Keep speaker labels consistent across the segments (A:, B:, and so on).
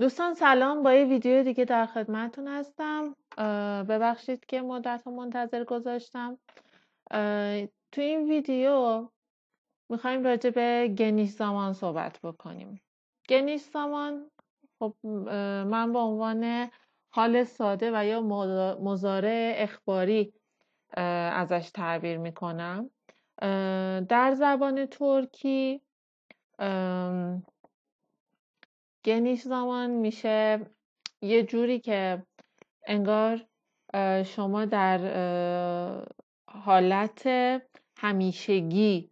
A: دوستان سلام با یه ویدیو دیگه در خدمتتون هستم. ببخشید که مدت ها منتظر گذاشتم. تو این ویدیو می‌خوایم راجع به گنیش زمان صحبت بکنیم. گنیش زمان خب من به عنوان حال ساده و یا مزارع اخباری ازش تعبیر می‌کنم. در زبان ترکی گنیش زمان میشه یه جوری که انگار شما در حالت همیشگی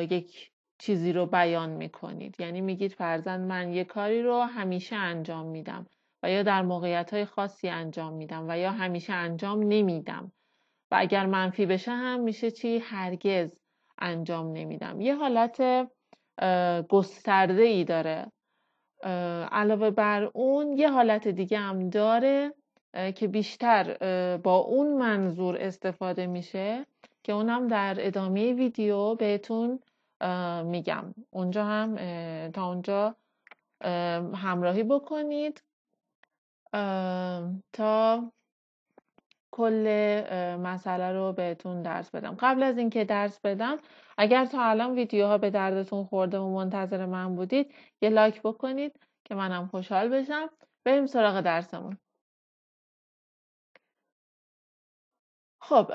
A: یک چیزی رو بیان می‌کنید. یعنی میگید فرزند من یه کاری رو همیشه انجام میدم و یا در موقعیت های خاصی انجام میدم و یا همیشه انجام نمیدم. و اگر منفی بشه هم میشه چی؟ هرگز انجام نمیدم. یه حالت گسترده ای داره. علاوه بر اون یه حالت دیگه هم داره که بیشتر با اون منظور استفاده میشه که اونم در ادامه ویدیو بهتون میگم. اونجا هم تا اونجا همراهی بکنید. تا کل مسئله رو بهتون درس بدم. قبل از اینکه درس بدم اگر تا الان ویدیوها به دردتون خورده و منتظر من بودید یه لایک بکنید که منم خوشحال بشم. بریم سراغ درسمون. خب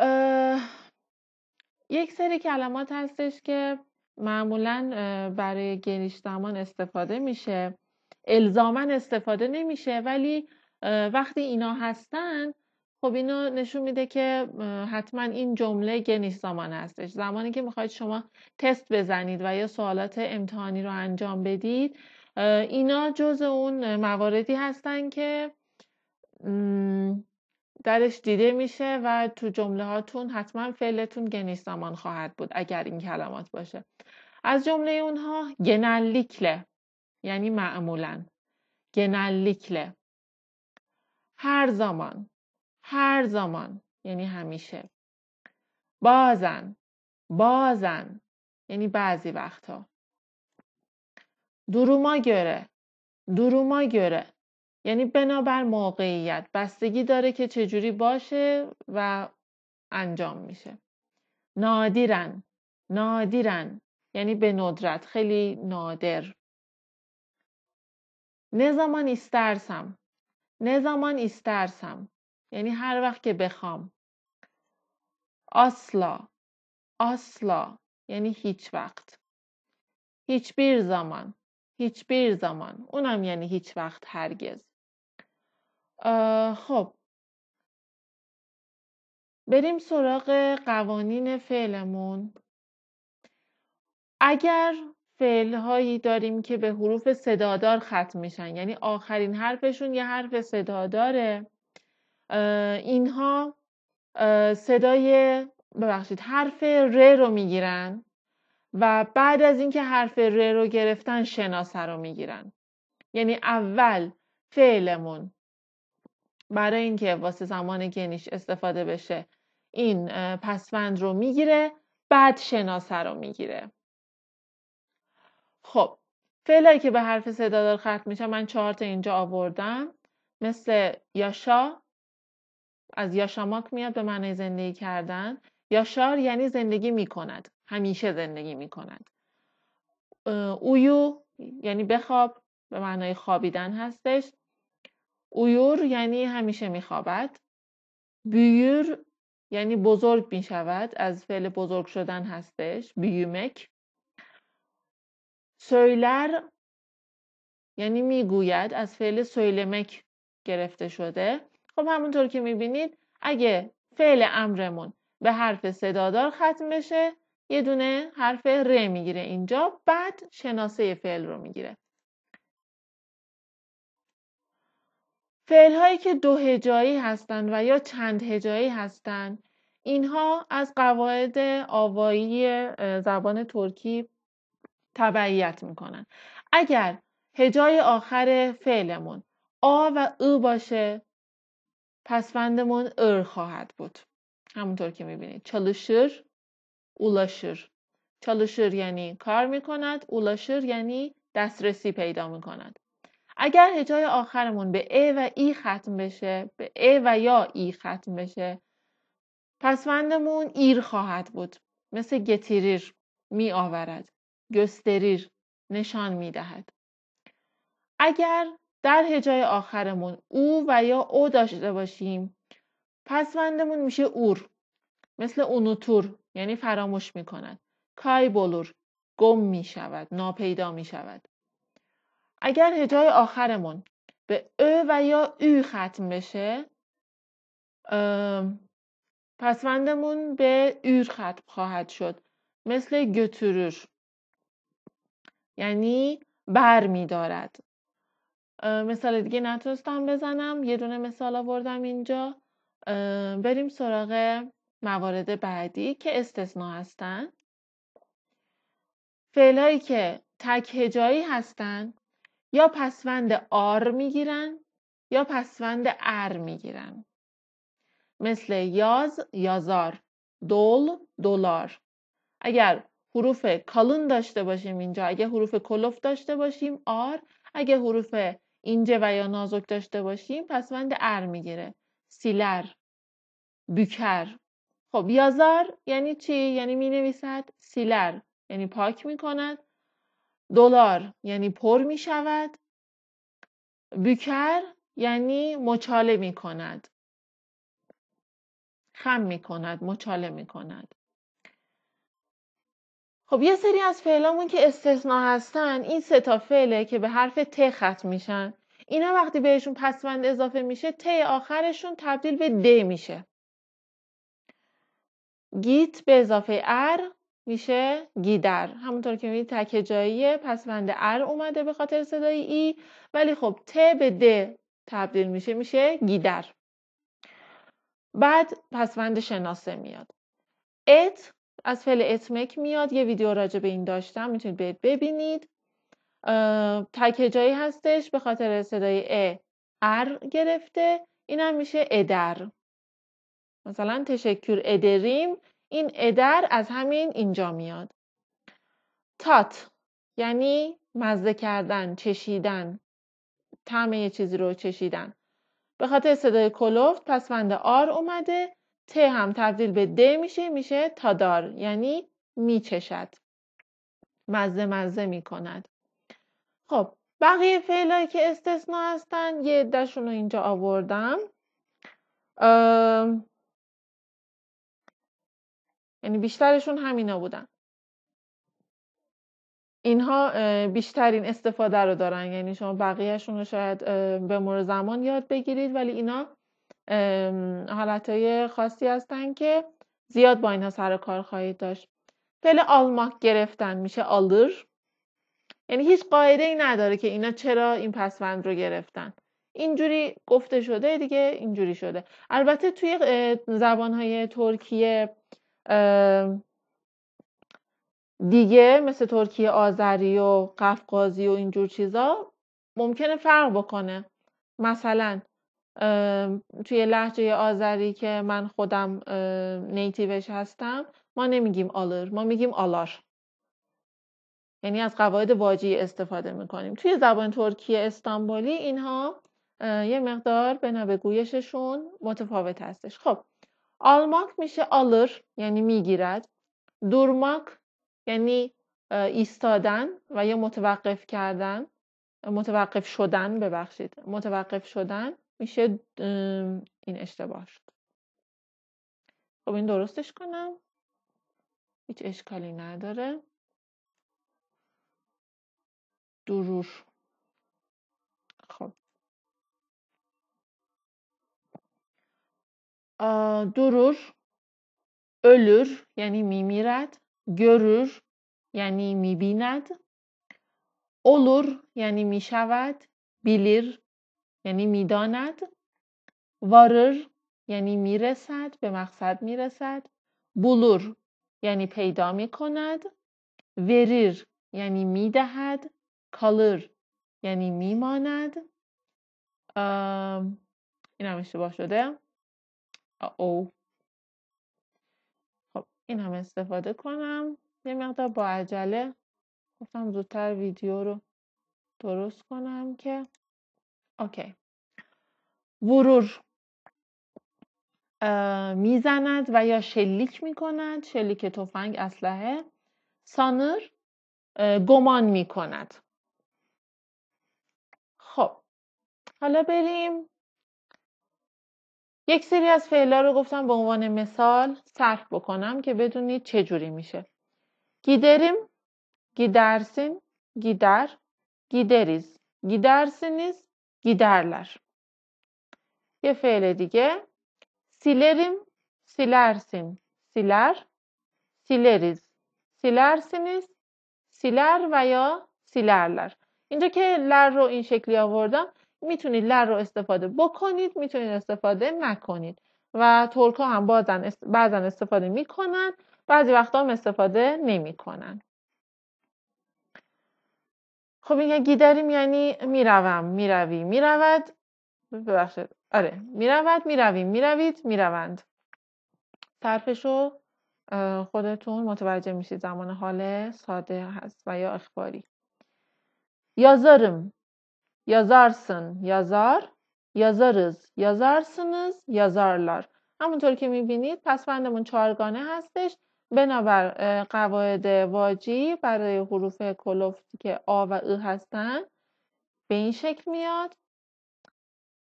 A: یک سری کلمات هستش که معمولا برای گریش زمان استفاده میشه. الزاما استفاده نمیشه ولی وقتی اینا هستن خب اینو نشون میده که حتما این جمله گنیش زمان هستش. زمانی که می‌خواید شما تست بزنید و یا سوالات امتحانی رو انجام بدید اینا جز اون مواردی هستن که درش دیده میشه و تو جمله هاتون حتما فعلتون گنیش زمان خواهد بود اگر این کلمات باشه. از جمله اونها گنلیکله یعنی معمولا. گنلیکله هر زمان. هر زمان یعنی همیشه. بازن بازن یعنی بعضی وقتها دروما göre دروما göre یعنی بنابر موقعیت بستگی داره که چجوری باشه و انجام میشه. نادیرن نادیرن یعنی به ندرت خیلی نادر. ne zaman istersem ne یعنی هر وقت که بخوام. asla asla یعنی هیچ وقت. hiçbir zaman hiçbir zaman اونم یعنی هیچ وقت هرگز. خب. بریم سراغ قوانین فعلمون. اگر فعل هایی داریم که به حروف صدادار ختم میشن یعنی آخرین حرفشون یه حرف صداداره اینها صدای ببخشید حرف ر رو می‌گیرن و بعد از اینکه حرف ر رو گرفتن شناسه رو می‌گیرن. یعنی اول فعلمون برای اینکه واسه زمان گنیش استفاده بشه این پسوند رو می‌گیره بعد شناسه رو می‌گیره. خب فعلایی که به حرف صدادار ختم میشه من چهار تا اینجا آوردم. مثل یاشا از یاشاماک میاد به معنی زندگی کردن. یاشار یعنی زندگی می‌کند. همیشه زندگی می‌کند. اویو یعنی بخواب به معنای خوابیدن هستش. اویور یعنی همیشه میخوابد. بیور یعنی بزرگ می‌شود. از فعل بزرگ شدن هستش. بیومک. سویلر یعنی می‌گوید. از فعل سویلمک گرفته شده. خب همونطور که می‌بینید اگه فعل امرمون به حرف صدادار ختم بشه یه دونه حرف ر می‌گیره اینجا بعد شناسه فعل رو می‌گیره. فعل هایی که دو هجایی هستند و یا چند هجایی هستند اینها از قواعد آوایی زبان ترکی تبعیت می‌کنن. اگر هجای آخر فعلمون آ و او باشه پسوندمون ار خواهد بود. همونطور که می‌بینید. çalışır ulaşır çalışır یعنی کار می‌کند ulaşır یعنی دسترسی پیدا می‌کند. اگر هجای آخرمون به ا و ای ختم بشه به ا و یا ای ختم بشه پسوندمون ایر خواهد بود. مثل گتیریر می آورد گستریر نشان می دهد اگر در هجای آخرمون. او و یا او داشته باشیم. پسوندمون میشه اور. مثل اونوتور. یعنی فراموش می کند کای بولور. گم می شود ناپیدا می شود اگر هجای آخرمون به ا و یا او ختم بشه پسوندمون به اور ختم خواهد شد. مثل گتورور یعنی بر می دارد مثال دیگه نتونستم بزنم. یه دونه مثال آوردم اینجا. بریم سراغ موارد بعدی که استثناء هستن. فعلهایی که تک هجایی هستن یا پسوند آر می‌گیرن یا پسوند ار می‌گیرن. مثل یاز یازار دول دلار اگر حروف کالون داشته باشیم اینجا اگر حروف کلوف داشته باشیم آر. اگر حروف اینجه و یا نازک داشته باشیم پسوند ار می‌گیره. سیلر بوکر. خب یازار یعنی چی؟ یعنی می نویسد سیلر یعنی پاک می کند دلار یعنی پر می شود بوکر یعنی مچاله می کند خم می کند مچاله می کند خب یه سری از فعلامون که استثناء هستن این سه تا فعله که به حرف ت ختم میشن. اینا وقتی بهشون پسوند اضافه میشه ت آخرشون تبدیل به د میشه. گیت به اضافه ار میشه گیدر. همونطور که می‌بینید تک جاییه پسوند ار اومده به خاطر صدای ای ولی خب ت به د تبدیل میشه میشه گیدر. بعد پسوند شناسه میاد. ات از فعل اتمک میاد. یه ویدیو راجع به این داشتم می‌تونید برید ببینید. تک جایی هستش به خاطر صدای ا ار گرفته. اینم میشه ادر. مثلا تشکر ادریم. این ادر از همین اینجا میاد. تات یعنی مزه کردن چشیدن. طعم یه چیزی رو چشیدن. به خاطر صدای کلوفت پسوند آر اومده. ت هم تبدیل به د میشه میشه تادار یعنی میچشد. مزه مزه می‌کند. خب بقیه فعلایی که استثناء هستن یه عدهشون رو اینجا آوردم. یعنی بیشترشون همینا بودن. اینها بیشترین استفاده رو دارن. یعنی شما بقیهشون رو شاید به مورد زمان یاد بگیرید ولی اینا حالتهای خاصی هستن که زیاد با اینها سر کار خواهید داشت. فعل آلماک گرفتن میشه آلر یعنی هیچ قاعده ای نداره که اینا چرا این پسوند رو گرفتن. اینجوری گفته شده دیگه اینجوری شده. البته توی زبانهای ترکیه دیگه مثل ترکیه آذری و قفقازی و اینجور چیزا ممکنه فرق بکنه. مثلا توی لهجه آذری که من خودم native ش هستم ما نمیگیم alır ما میگیم alar. یعنی از قواعد واجی استفاده می‌کنیم. توی زبان ترکیه استانبولی اینها یه مقدار به نبگویششون متفاوت هستش. خب almak میشه alır یعنی می‌گیرد. durmak یعنی ایستادن و یا متوقف کردن. متوقف شدن ببخشید. متوقف شدن. میشه این اشتباه شد خب این درستش کنم هیچ اشکالی نداره درور خب durur, ölür yani mimiret, görür yani mibinet, olur yani mişavet, bilir yani می‌داند varır یعنی می‌رسد به مقصد می‌رسد. bulur یعنی پیدا می‌کند. verir یعنی می‌دهد. kalır یعنی میماند. این هم اشتباه شده. او. خب این هم استفاده کنم. یه مقدار با عجله. گفتم زودتر ویدیو رو درست کنم که اوکی ورور. می‌زند و یا شلیک می‌کند شلیک تفنگ اسلحه. سانر گمان می‌کند. خب حالا بریم. یک سری از فعلا رو گفتم به عنوان مثال صرف بکنم که بدونید چه جوری میشه. گیدریم gidersin gider gideriz gidersiniz giderler. یه فعل دیگه silerim silersin siler sileriz. Silersiniz siler و یا silerler اینجا که لر رو این شکلی آوردم می‌تونید لر رو استفاده بکنید می‌تونید استفاده نکنید و ترک ها هم بعضا استفاده می‌کنن بعضی وقتا هم استفاده نمی‌کنن خب این گیدریم یعنی می‌روم. می‌روی. می‌رود. ببخشید. آره. می‌رود می‌رویم می‌روید می‌روند. صرفشو خودتون متوجه میشید زمان حال ساده هست و یا اخباری. yazarım yazarsın yazar yazarız yazarsınız yazarlar همونطور که می‌بینید پسوندمون چهارگانه هستش. بنابر قواعد واجی برای حروف کلفتی که آ و ا هستن به این شکل میاد.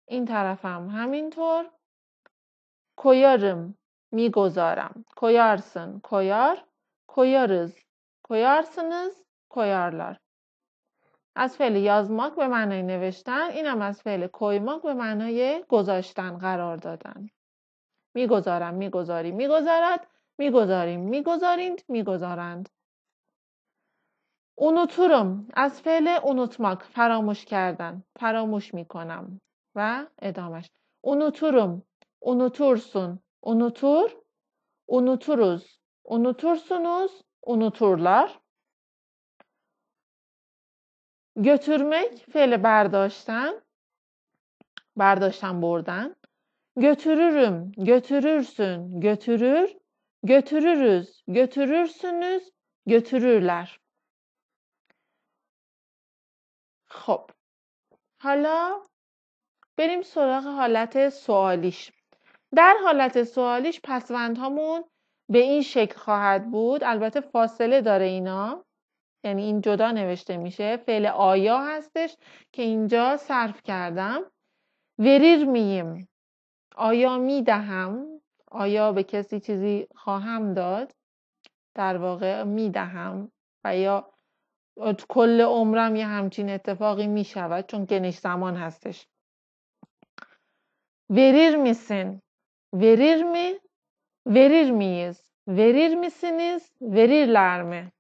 A: این طرفم همینطور. کویارم می‌گذارم. کویارسن کویار کویارز کویارسنز کویارلار. از فعل یازماک به معنای نوشتن اینم از فعل کویماک به معنای گذاشتن قرار دادن. می‌گذارم می‌گذاری می‌گذارد. می‌گذاریم می‌گذارید می‌گذارند اونوتورم از فعل اونوتماک فراموش کردن فراموش می‌کنم و ادامش اونوتورم اونوتورسون اونوتور اونوتوروز اونوتورسونوز اونوتورlar götürmek فعل برداشتن برداشتن بردن götürürüm. Götürürsün. Götürür götürürüz, götürürsünüz, götürürler. خب حالا بریم سراغ حالت سوالیش در حالت سوالیش پسوندهامون به این شکل خواهد بود. البته فاصله داره اینا. یعنی این جدا نوشته میشه. فعل آیا هستش که اینجا صرف کردم. وریر میم آیا می‌دهم؟ آیا به کسی چیزی خواهم داد؟ در واقع می‌دهم و یا کل عمرم یه همچین اتفاقی می شود چون گنش زمان هستش. Verir misin? Verir mi? Verir miyiz? Verir misiniz? Verirler mi?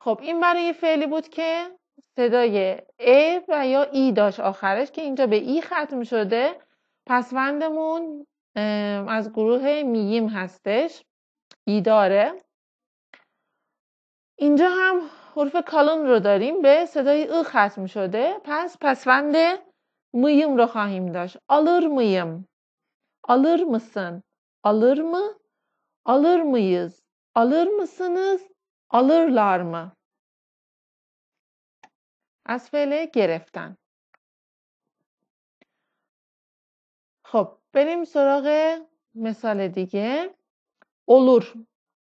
A: خب این برای فعلی بود که صدای ا و یا ای داشت آخرش که اینجا به ای ختم شده. پسوندمون از گروه مییم هستش. ای داره اینجا هم حرف کالون رو داریم. به صدای ا ختم شده. پس پسوند میم رو خواهیم داشت. alır mıyım alır mısın alır mı alır mıyız alır mısınız alırlar mı از فعل گرفتن. خب بریم سراغ مثال دیگه. اولور.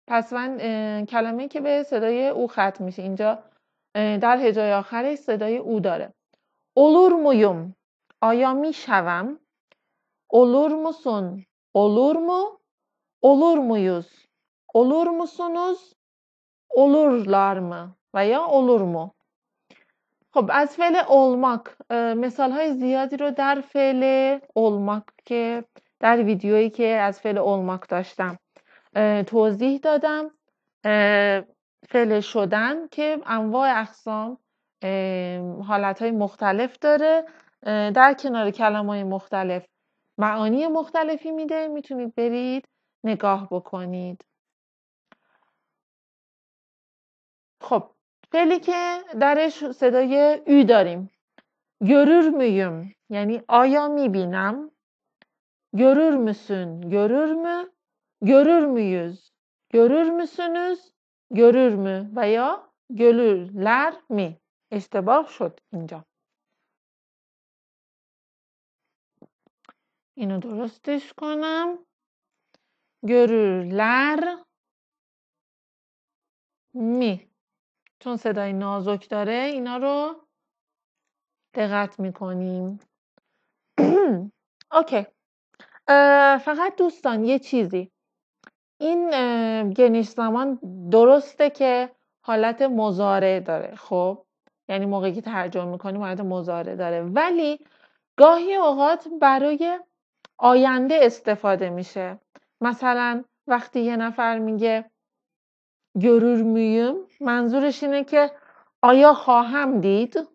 A: پس من کلمه که به صدای او ختم میشه. اینجا در هجای آخرش صدای او داره. اولور مویم آیا می‌شوم؟ اولور موسون. اولور مو. اولور مویوز. اولور موسونوز. اولورlar mı و یا اولور مو. خب از فعل اولماک مثال های زیادی رو در فعل اولماک که در ویدیویی که از فعل اولماک داشتم توضیح دادم فعل شدن که انواع اقسام حالت های مختلف داره در کنار کلم های مختلف معانی مختلفی میده می‌تونید برید نگاه بکنید. خب فعلی که درش صدای ای داریم görür müyüm یعنی آیا می‌بینم görür müsün görür mü görür müyüz görür müsünüz görür mü و یا görürler mi اشتباه شد اینجا اینو درستش کنم görürler mi چون صدای نازک داره اینا رو دقت می‌کنیم. اوکی. فقط دوستان یه چیزی. این گنیش زمان درسته که حالت مزارع داره خب؟ یعنی موقعی که ترجمه می‌کنیم حالت مزارع داره. ولی گاهی اوقات برای آینده استفاده میشه. مثلا وقتی یه نفر میگه گرور میوم منظورش اینه که آیا خواهم دید.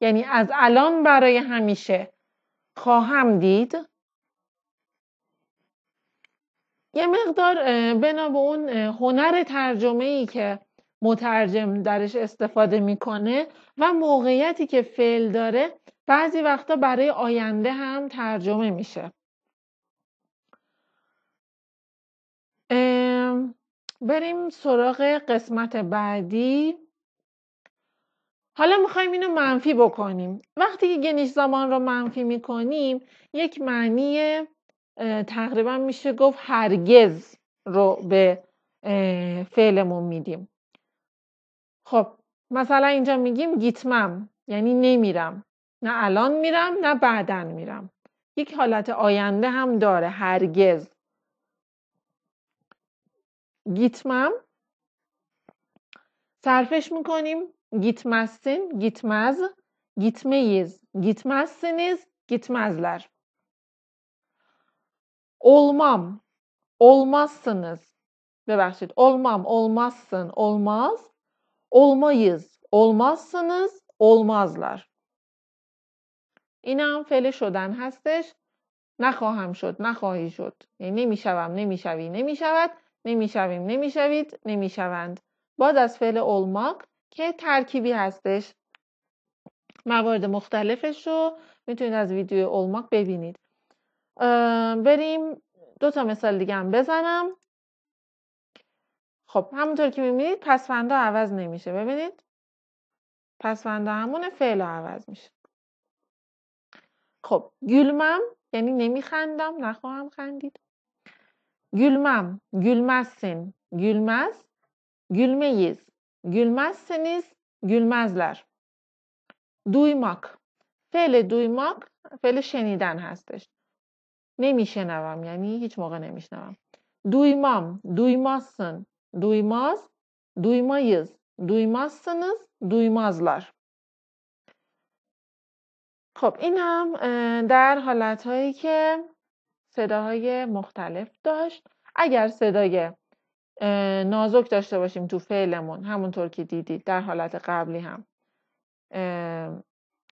A: یعنی از الان برای همیشه خواهم دید. یه مقدار بنا به اون هنر ترجمه ای که مترجم درش استفاده می‌کنه و موقعیتی که فعل داره بعضی وقتا برای آینده هم ترجمه میشه. بریم سراغ قسمت بعدی. حالا می‌خوایم اینو منفی بکنیم. وقتی که گنیش زمان رو منفی می‌کنیم یک معنی تقریبا میشه گفت هرگز رو به فعلمون میدیم. خب مثلا اینجا میگیم گیتمم یعنی نمیرم. نه الان میرم نه بعدا میرم. یک حالت آینده هم داره هرگز. گیتمم صرفش میکنیم gitmezsin, gitmez, gitmeyiz, gitmezsiniz, gitmezler. Olmam, olmazsınız. Bebexşid, olmam, olmazsın, olmaz. Olmayız, olmazsınız, olmazlar. اینم فعل شدن هستش نخواهم شد نخواهی شد یعنی نمیشوم نمیشوی نمیشود نمی‌شویم. نمی‌شوید نمی‌شوند. باز از فعل olmak که ترکیبی هستش. موارد مختلفش رو می‌تونید از ویدیو اولماک ببینید. بریم دو تا مثال دیگه هم بزنم. خب همونطور که می‌بینید پسفندا عوض نمیشه. ببینید. پسفندا همون فعل عوض میشه. خب گülmem یعنی نمیخندم نخواهم خندید. Gülmem gülmezsin gülmez gülmeyiz Gülmezseniz gülmezler. Duymak. فعل duymak فعل شنیدن هستش. نمیشنوم یعنی هیچ موقع نمیشنوم. Duymam, duymazsın, duymaz, duymayız, duymazsınız, duymazlar. خب این هم در حالت هایی که صداهای مختلف داشت. اگر صدای نازک داشته باشیم تو فعلمون همونطور که دیدید در حالت قبلی هم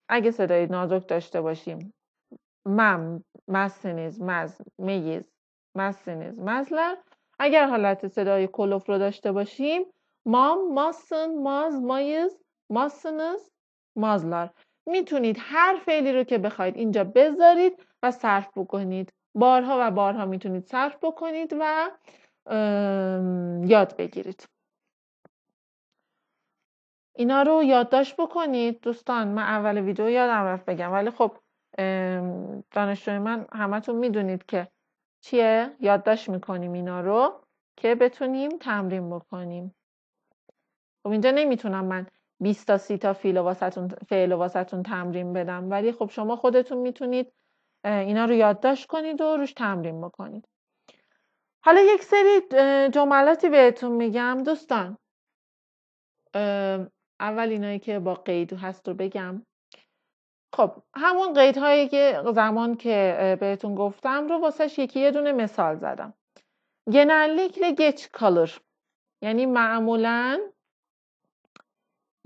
A: اگه صدای نازک داشته باشیم مم مسنیز مز میز مسنیز مزلر. اگر حالت صدای کلوف رو داشته باشیم مام ماسن ماز مایز ماسنز مازلر. می‌تونید هر فعلی رو که بخواید اینجا بذارید و صرف بکنید. بارها و بارها می‌تونید صرف بکنید و یاد بگیرید. اینا رو یادداشت بکنید. دوستان من اول ویدیو یادم رفت بگم. ولی خب دانشجوی من همتون می‌دونید که چیه. یادداشت می‌کنیم اینا رو که بتونیم تمرین بکنیم. خب اینجا نمی‌تونم من 20 تا 30 تا فعل واسهتون تمرین بدم. ولی خب شما خودتون می‌تونید اینا رو یادداشت کنید و روش تمرین بکنید. حالا یک سری جملاتی بهتون میگم. دوستان اول اینایی که با قید هست رو بگم. خب همون قیدهایی که زمان که بهتون گفتم رو واسهش یکی یه دونه مثال زدم. genellikle geç kalır یعنی معمولا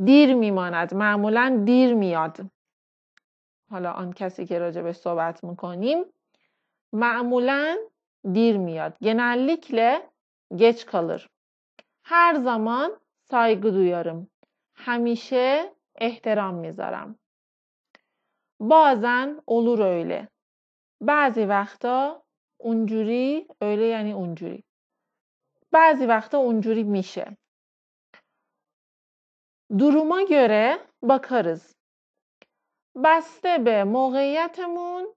A: دیر میماند. معمولا دیر میاد. حالا آن کسی که راجع به صحبت می‌کنیم معمولا دیر میاد. genellikle geç kalır. her zaman saygı duyarım. همیشه احترام می‌ذارم. bazen olur öyle بعضی وقتا اونجوری öyle یعنی اونجوری. بعضی وقتا اونجوری میشه. duruma göre bakarız. بسته به موقعیتمون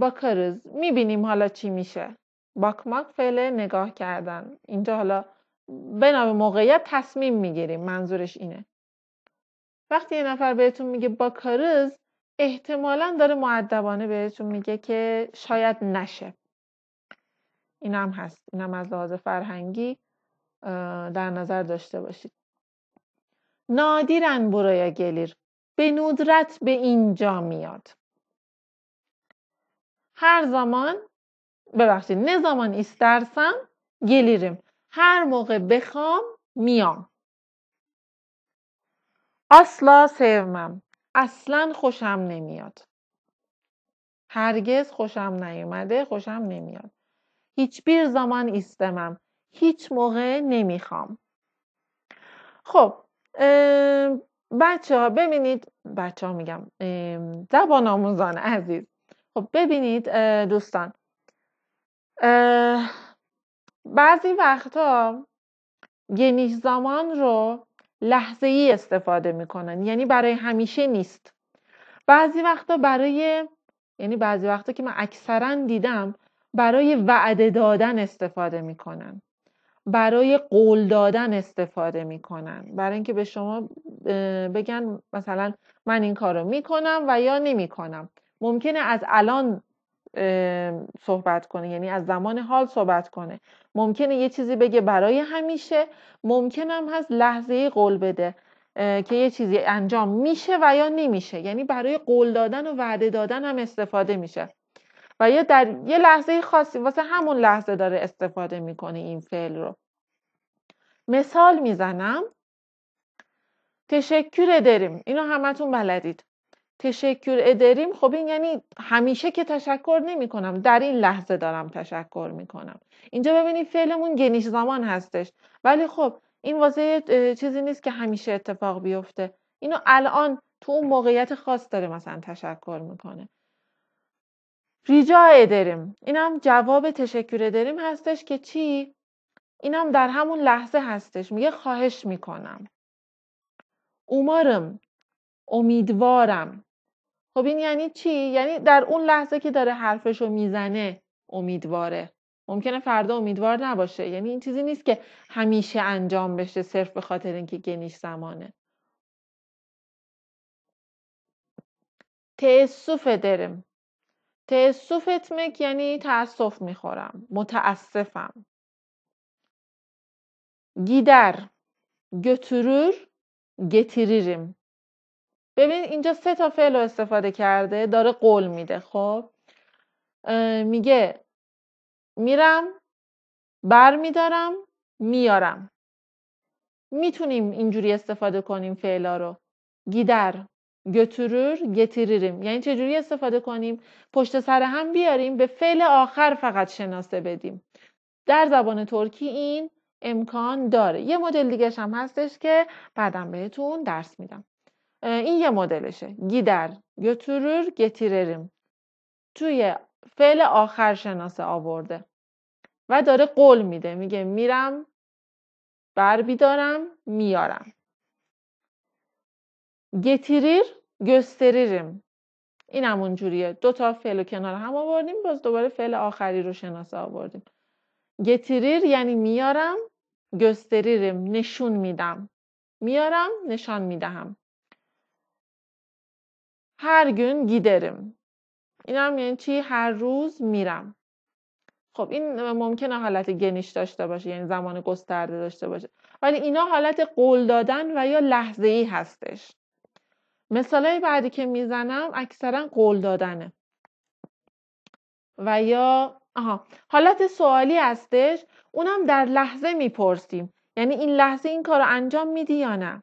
A: bakarız می‌بینیم حالا چی میشه. bakmak فعل نگاه کردن. اینجا حالا بنا به موقعیت تصمیم می‌گیریم. منظورش اینه. وقتی یه نفر بهتون میگه باکارز احتمالا داره معدبانه بهتون میگه که شاید نشه. این هم هست. این هم از لحاظ فرهنگی در نظر داشته باشید. نادیرن برای گلیر. به ندرت به اینجا میاد. هر زمان ببخشید نه زمان ایسترسم گلیرم. هر موقع بخوام میام. اصلا سومم اصلا خوشم نمیاد. هرگز خوشم نیومده خوشم نمیاد. هیچ بیر زمان ایستمم. هیچ موقع نمی‌خوام. خب بچه ها ببینید بچه ها میگم زبان آموزان عزیز. خب ببینید دوستان. بعضی وقتا گنیش زمان رو لحظه ای استفاده می‌کنن یعنی برای همیشه نیست. بعضی وقتا برای یعنی بعضی وقتا که من اکثرا دیدم برای وعده دادن استفاده می‌کنن. برای قول دادن استفاده می‌کنن. برای اینکه به شما بگن مثلا من این کارو می‌کنم و یا نمی‌کنم. ممکنه از الان صحبت کنه یعنی از زمان حال صحبت کنه. ممکنه یه چیزی بگه برای همیشه ممکنم هست لحظه قول بده که یه چیزی انجام میشه و یا نمیشه. یعنی برای قول دادن و وعده دادن هم استفاده میشه. و یا در یه لحظه خاصی واسه همون لحظه داره استفاده می‌کنه این فعل رو. مثال می‌زنم. تشکر ederim اینو همتون بلدید. تشکر ادریم خب این یعنی همیشه که تشکر نمی کنم در این لحظه دارم تشکر می کنم اینجا ببینید فعلمون گنیش زمان هستش. ولی خب این واسه چیزی نیست که همیشه اتفاق بیفته. اینو الان تو اون موقعیت خاص داره مثلا تشکر می‌کنه. ریجا ادریم اینم جواب تشکر ادریم هستش که چی؟ اینم در همون لحظه هستش. میگه خواهش می‌کنم. اومارم. امیدوارم. خب این یعنی چی؟ یعنی در اون لحظه که داره حرفشو می‌زنه امیدواره. ممکنه فردا امیدوار نباشه. یعنی این چیزی نیست که همیشه انجام بشه صرف به خاطر اینکه گنیش زمانه. تأسف درم تأسف اتمک یعنی تأسف می‌خورم. متاسفم گیدر. götürür getiririm ببین اینجا سه تا فعل رو استفاده کرده داره قول میده خب؟ میگه میرم بر میدارم میارم می‌تونیم اینجوری استفاده کنیم فعلا رو. گیدر. گترور گتریریم یعنی چجوری استفاده کنیم؟ پشت سر هم بیاریم به فعل آخر فقط شناسه بدیم. در زبان ترکی این امکان داره. یه مدل دیگه هم هستش که بعدم بهتون درس میدم. این یه مدلشه. گیدر götürür getiririm توی فعل آخر شناسه آورده. و داره قول میده. میگه میرم بر بیدارم میارم. گتیریر gösteririm. این همون جوریه. دو تا فعل کنار هم آوردیم باز دوباره فعل آخری رو شناسه آوردیم. گتیریر یعنی میارم gösteririm نشون میدم. میارم نشان می‌دهم. هر gün giderim اینم یعنی چی؟ هر روز میرم. خب این ممکنه حالت گنیش داشته باشه یعنی زمان گسترده داشته باشه. ولی اینا حالت قول دادن و یا لحظه ای هستش. مثالای بعدی که می‌زنم اکثرا قول دادنه. و یا آها حالت سوالی هستش. اونم در لحظه می‌پرسیم. یعنی این لحظه این کار رو انجام میدی یا نه؟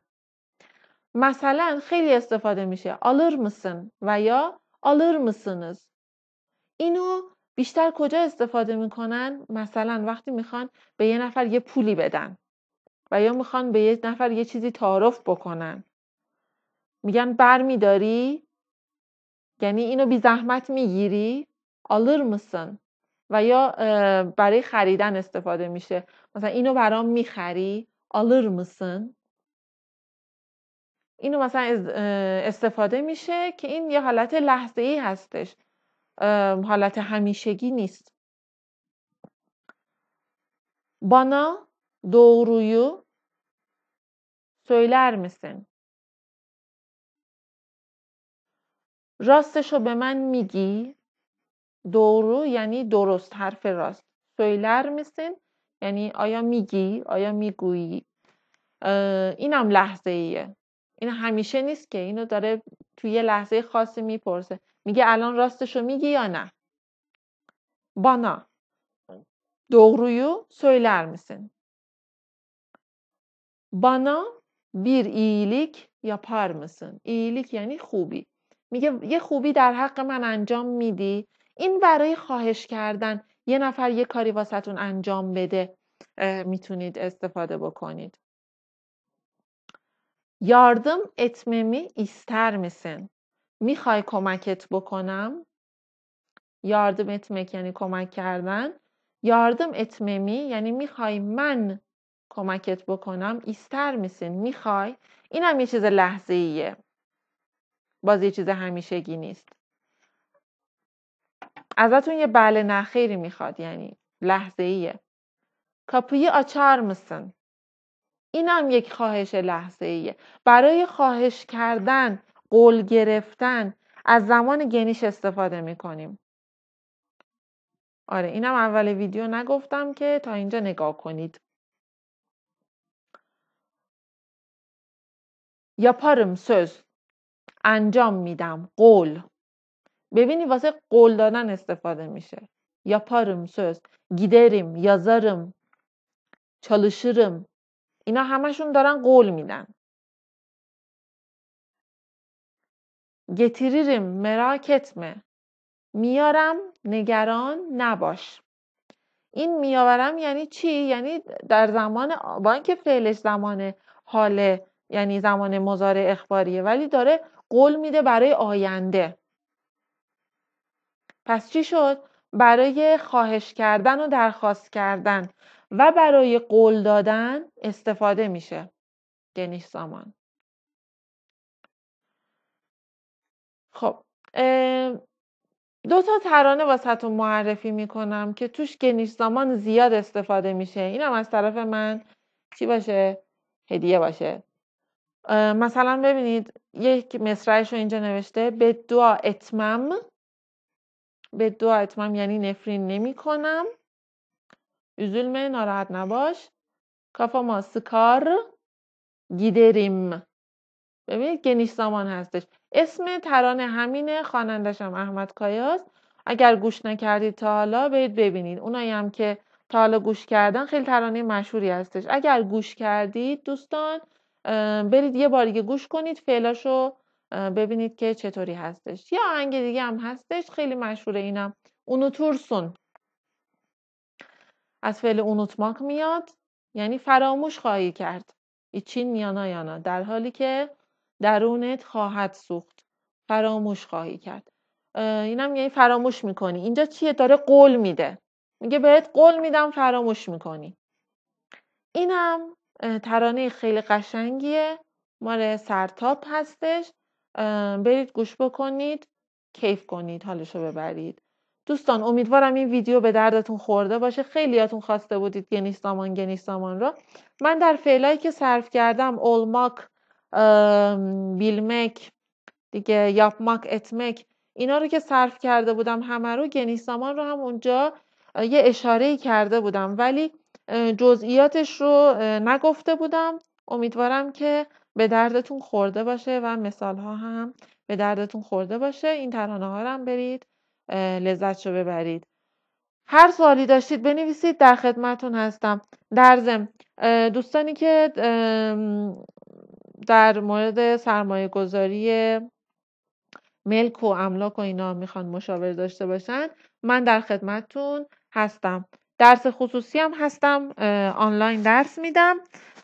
A: مثلا خیلی استفاده میشه. alır mısın و یا alır mısınız اینو بیشتر کجا استفاده می‌کنن؟ مثلا وقتی می‌خوان به یه نفر یه پولی بدن و یا می‌خوان به یه نفر یه چیزی تعارف بکنن. میگن بر میداری؟ یعنی اینو بی زحمت می‌گیری؟ alır mısın و یا برای خریدن استفاده میشه. مثلا اینو برام می‌خری؟ alır mısın اینو مثلا استفاده میشه که این یه حالت لحظه ای هستش حالت همیشگی نیست. Bana doğruyu söyler misin? راستشو به من میگی؟ doğru یعنی درست حرف راست. söyler misin یعنی آیا میگی؟ آیا می‌گویی؟ اینم لحظه ایه این همیشه نیست که اینو داره توی یه لحظه خاصی می‌پرسه. میگه الان راستشو میگی یا نه؟ bana doğruyu söyler misin bana bir iyilik yapar mısın iyilik یعنی خوبی. میگه یه خوبی در حق من انجام میدی. این برای خواهش کردن. یه نفر یه کاری واسهتون انجام بده. می‌تونید استفاده بکنید. yardım etmemi ister misin? می‌خوای کمکت بکنم؟ yardım etmek یعنی کمک کردن. yardım etmemi یعنی می‌خوای من کمکت بکنم؟ ister misin؟ می‌خوای؟ این هم یه چیز لحظه ایه باز یه چیز همیشگی نیست. ازتون یه بله نخیری می‌خواد یعنی لحظه ایه کاپوی آچار مسن این هم یک خواهش لحظه ایه برای خواهش کردن قول گرفتن از زمان گنیش استفاده می‌کنیم. آره اینم اول ویدیو نگفتم که تا اینجا نگاه کنید. پارم سوز. انجام میدم قول. ببینی واسه قول دادن استفاده میشه. پارم سوز گیدریم یازارم çalışırım اینا همشون دارن قول میدن. getiririm merak etme میارم نگران نباش. این میآورم یعنی چی؟ یعنی در زمان با اینکه فعلش زمان حاله یعنی زمان مزارع اخباریه ولی داره قول میده برای آینده. پس چی شد؟ برای خواهش کردن و درخواست کردن و برای قول دادن استفاده میشه. گنیش زمان خب دو تا ترانه واسهتون معرفی می‌کنم که توش گنیش زمان زیاد استفاده میشه. اینم از طرف من. چی باشه؟ هدیه باشه. مثلا ببینید یک مصرعش رو اینجا نوشته به دعا اتمم به دعا اتمم یعنی نفرین نمی کنم üzülme ناراحت نباش کافا سکار گیدریم ببینید گنیش زمان هستش اسم ترانه همینه خوانندشم احمد کایاست اگر گوش نکردید تا حالا برید ببینید اونایی هم که تا حالا گوش کردن خیلی ترانه مشهوری هستش اگر گوش کردید دوستان برید یه بار دیگه گوش کنید فعلاشو ببینید که چطوری هستش. یا آهنگ دیگه هم هستش خیلی مشهوره اینم. اونو تورسون از فعل اونوتماک میاد یعنی فراموش خواهی کرد. ایچین میانا یانا. در حالی که درونت خواهد سوخت. فراموش خواهی کرد. اینم یعنی فراموش می‌کنی. اینجا چیه؟ داره قول میده. میگه بهت قول میدم فراموش می‌کنی. اینم ترانه خیلی قشنگیه. مال سرتاپ هستش. برید گوش بکنید کیف کنید حالشو ببرید. دوستان امیدوارم این ویدیو به دردتون خورده باشه. خیلیاتون خواسته بودید گنیش سامان گنیش سامان رو. من در فعلایی که صرف کردم اولماک بیلمک دیگه یاپماک اتمک اینا رو که صرف کرده بودم همه رو گنیش سامان رو هم اونجا یه اشاره کرده بودم. ولی جزئیاتش رو نگفته بودم. امیدوارم که به دردتون خورده باشه و مثال ها هم به دردتون خورده باشه. این ترانه ها رو هم برید لذت رو ببرید. هر سوالی داشتید بنویسید در خدمتون هستم. در ضمن دوستانی که در مورد سرمایه گذاری ملک و املاک و اینا می‌خوان مشاور داشته باشن من در خدمتتون هستم. درس خصوصی هم هستم آنلاین درس میدم.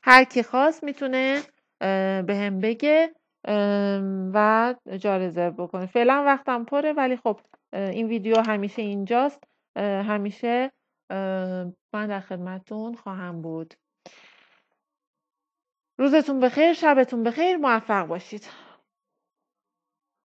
A: هر کی خواست می‌تونه به هم بگه و جا رزرو بکنه. فعلا وقتم پره ولی خب این ویدیو همیشه اینجاست. همیشه من در خدمتتون خواهم بود. روزتون بخیر شبتون بخیر موفق باشید.